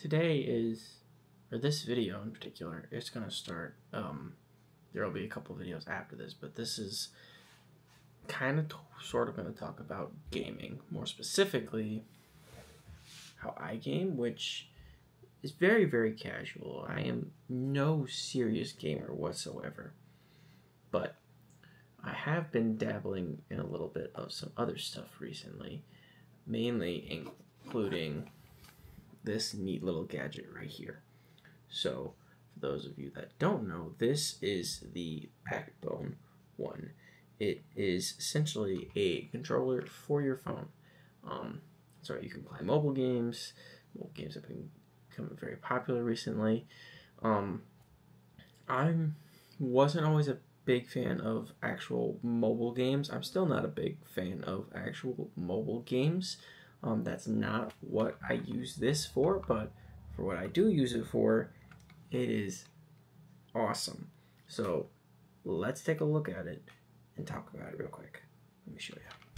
today is, or this video in particular, it's going to start. Um, there will be a couple videos after this, but this is kind of sort of going to talk about gaming, more specifically how I game, which is very, very casual. I am no serious gamer whatsoever. But I have been dabbling in a little bit of some other stuff recently, mainly including this neat little gadget right here. So, for those of you that don't know, this is the Backbone one. It is essentially a controller for your phone. Um, so you can play mobile games. Mobile games have been becoming very popular recently. Um, I wasn't always a big fan of actual mobile games. I'm still not a big fan of actual mobile games. Um, that's not what I use this for, but for what I do use it for, it is awesome. So let's take a look at it and talk about it real quick. Let me show you.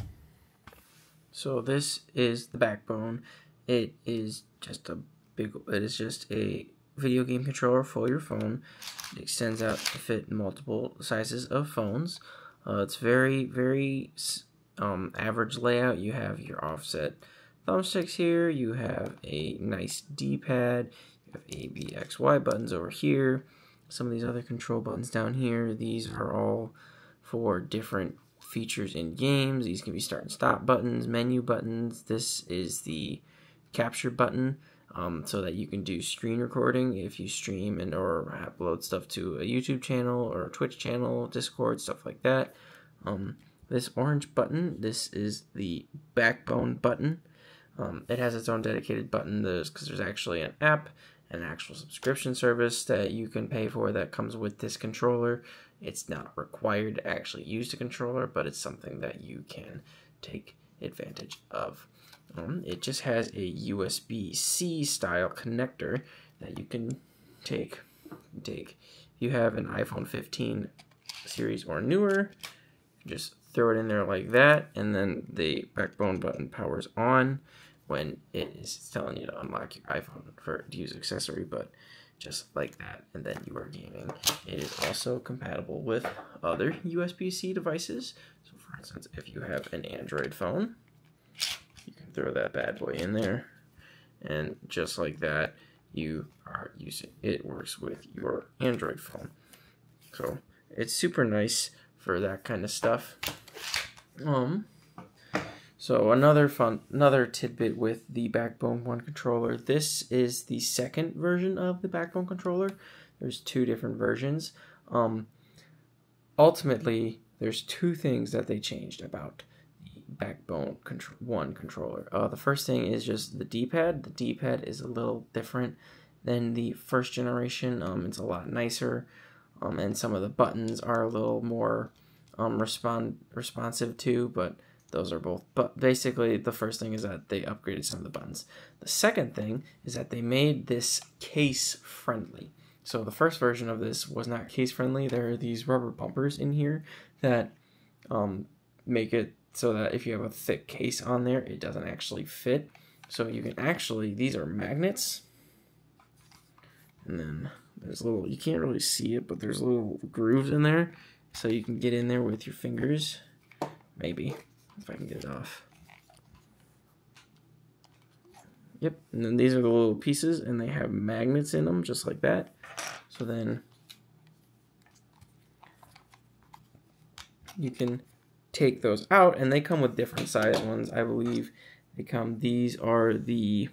So this is the backbone. It is just a big. It is just a video game controller for your phone. It extends out to fit multiple sizes of phones. Uh, it's very very um, average layout. You have your offset thumbsticks here. You have a nice D-pad. You have A, B, X, Y buttons over here. Some of these other control buttons down here. These are all for different features in games. These can be start and stop buttons, menu buttons. This is the capture button um, so that you can do screen recording if you stream and or upload stuff to a YouTube channel or a Twitch channel, Discord, stuff like that. Um, this orange button, this is the backbone button. Um, it has its own dedicated button because there's actually an app, an actual subscription service that you can pay for that comes with this controller. It's not required to actually use the controller, but it's something that you can take advantage of. Um, it just has a USB-C style connector that you can take. Take. If you have an iPhone 15 series or newer, just throw it in there like that, and then the backbone button powers on when it is telling you to unlock your iPhone for to use accessory, but just like that, and then you are gaming. It is also compatible with other USB-C devices. So for instance, if you have an Android phone, you can throw that bad boy in there. And just like that, you are using it works with your Android phone. So it's super nice for that kind of stuff. Um so another fun another tidbit with the Backbone 1 controller. This is the second version of the Backbone controller. There's two different versions. Um ultimately there's two things that they changed about the Backbone control, one controller. Uh, the first thing is just the D-pad. The D-pad is a little different than the first generation. Um, it's a lot nicer, um, and some of the buttons are a little more um, respond responsive too. But those are both. But basically, the first thing is that they upgraded some of the buttons. The second thing is that they made this case friendly. So the first version of this was not case friendly. There are these rubber bumpers in here that um, make it so that if you have a thick case on there, it doesn't actually fit. So you can actually, these are magnets. And then there's little, you can't really see it, but there's little grooves in there. So you can get in there with your fingers. Maybe, if I can get it off. Yep, and then these are the little pieces, and they have magnets in them, just like that. So then you can take those out, and they come with different size ones, I believe. They come, these are the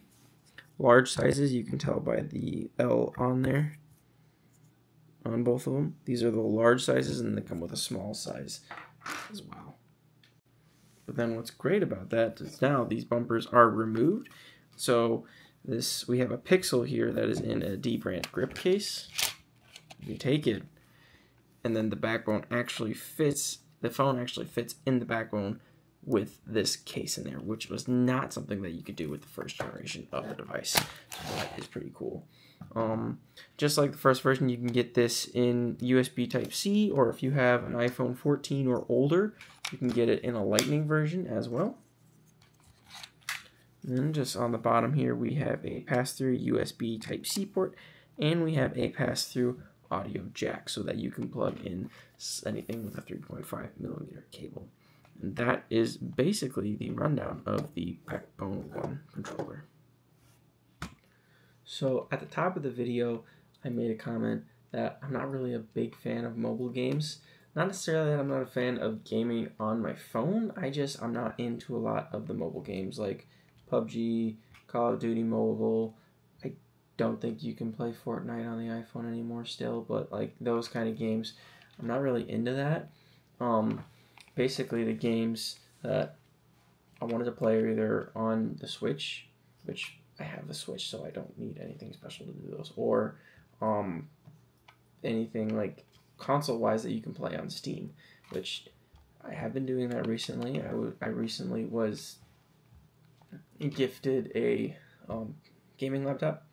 large sizes, you can tell by the L on there, on both of them. These are the large sizes, and they come with a small size as well. But then what's great about that is now these bumpers are removed. So this we have a pixel here that is in a dbrand grip case. You take it, and then the backbone actually fits the phone actually fits in the backbone with this case in there, which was not something that you could do with the first generation of the device. So that is pretty cool. Um, just like the first version, you can get this in USB Type-C, or if you have an iPhone 14 or older, you can get it in a Lightning version as well. And just on the bottom here, we have a pass-through USB Type-C port, and we have a pass-through audio jack so that you can plug in anything with a 3.5 millimeter cable. That is basically the rundown of the Backbone 1 controller. So at the top of the video, I made a comment that I'm not really a big fan of mobile games. Not necessarily that I'm not a fan of gaming on my phone, I just, I'm not into a lot of the mobile games like PUBG, Call of Duty Mobile. I don't think you can play Fortnite on the iPhone anymore still, but like those kind of games, I'm not really into that. Um, basically, the games that I wanted to play are either on the Switch, which I have the Switch, so I don't need anything special to do those, or um, anything like console wise that you can play on Steam, which I have been doing that recently. I, w- I recently was gifted a um, gaming laptop,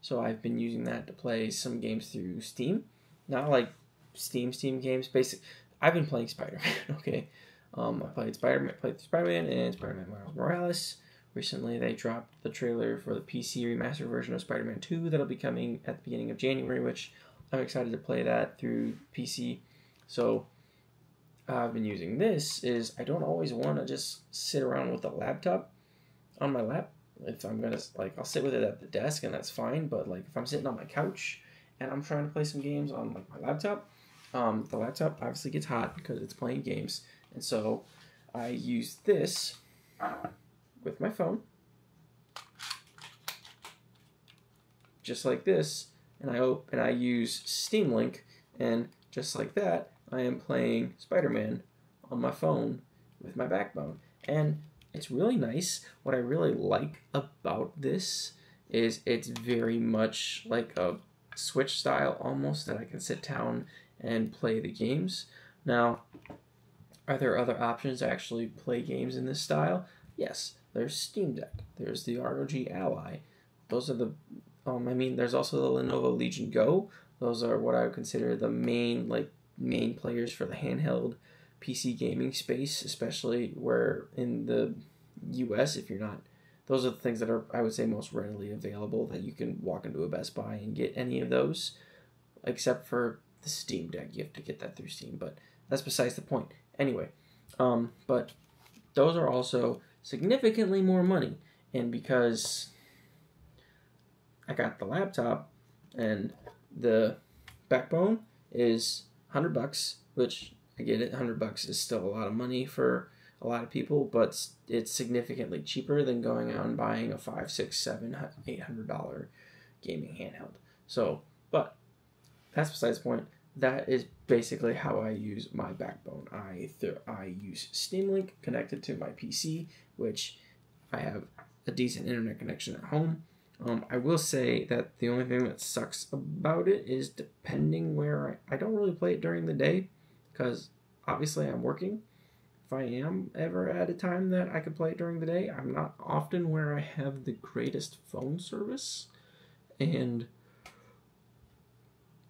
so I've been using that to play some games through Steam. Not like Steam Steam games. Basic. I've been playing Spider Man. okay, um, I played Spider Man, played Spider Man and Spider Man Miles Morales. Recently, they dropped the trailer for the PC remastered version of Spider Man 2 that'll be coming at the beginning of January, which I'm excited to play that through PC. So I've been using this is I don't always want to just sit around with a laptop on my lap. If I'm gonna like I'll sit with it at the desk and that's fine, but like if I'm sitting on my couch and I'm trying to play some games on like my laptop, um, the laptop obviously gets hot because it's playing games, and so I use this with my phone, just like this, and I open and I use Steam Link, and just like that, I am playing Spider-Man on my phone with my backbone. And it's really nice. What I really like about this is it's very much like a Switch style almost that I can sit down and play the games. Now, are there other options to actually play games in this style? Yes, there's Steam Deck. There's the ROG Ally. Those are the um, I mean, there's also the Lenovo Legion Go. Those are what I would consider the main like main players for the handheld PC gaming space, especially where in the US, if you're not, those are the things that are I would say most readily available that you can walk into a Best Buy and get any of those, except for the Steam Deck. You have to get that through Steam, but that's besides the point. Anyway, um, but those are also significantly more money, and because I got the laptop, and the backbone is hundred bucks, which I get it. Hundred bucks is still a lot of money for a lot of people, but it's significantly cheaper than going out and buying a five, six, seven, eight hundred dollar gaming handheld. So, but that's besides the point. That is basically how I use my backbone. I th- I use Steam Link connected to my PC, which I have a decent internet connection at home um, I will say that the only thing that sucks about it is depending where I, I don't really play it during the day because obviously I'm working. If I am ever at a time that I could play it during the day, I'm not often where I have the greatest phone service. And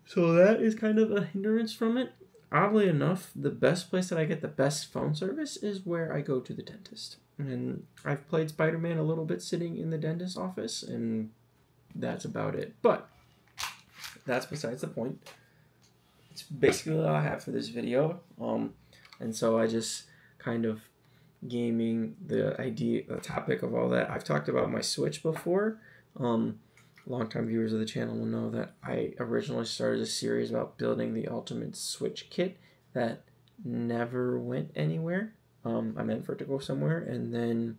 so that is kind of a hindrance from it. Oddly enough, the best place that I get the best phone service is where I go to the dentist. And I've played Spider Man a little bit sitting in the dentist's office, and that's about it. But that's besides the point. It's basically all I have for this video. Um, and so I just kind of gaming the idea, the topic of all that. I've talked about my Switch before. Um, longtime viewers of the channel will know that I originally started a series about building the ultimate Switch kit that never went anywhere. Um, I meant for it to go somewhere, and then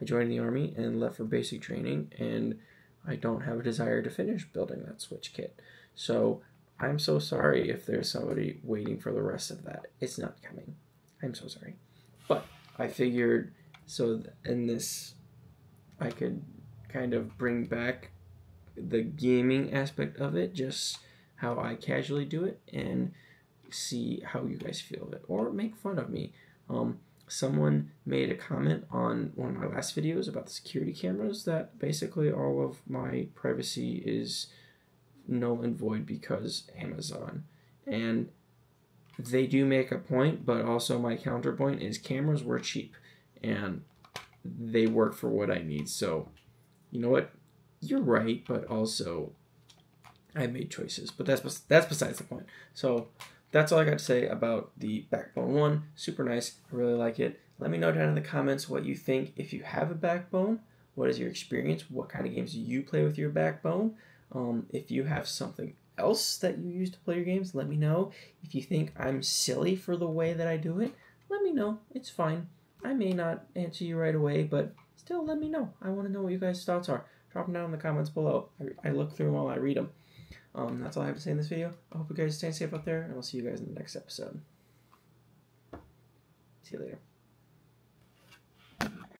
I joined the army and left for basic training, and I don't have a desire to finish building that switch kit. So I'm so sorry if there's somebody waiting for the rest of that. It's not coming. I'm so sorry. But I figured so in this, I could kind of bring back the gaming aspect of it, just how I casually do it, and see how you guys feel of it, or make fun of me. Um, someone made a comment on one of my last videos about the security cameras that basically all of my privacy is null and void because Amazon. And they do make a point, but also my counterpoint is cameras were cheap. And they work for what I need. So, you know what? You're right, but also I made choices. But that's that's besides the point. So that's all I got to say about the Backbone One. Super nice. I really like it. Let me know down in the comments what you think. If you have a Backbone, what is your experience? What kind of games do you play with your Backbone? Um, if you have something else that you use to play your games, let me know. If you think I'm silly for the way that I do it, let me know. It's fine. I may not answer you right away, but still let me know. I want to know what you guys' thoughts are. Drop them down in the comments below. I, I look through them all, I read them. Um, that's all I have to say in this video. I hope you guys stay safe out there, and I'll see you guys in the next episode. See you later.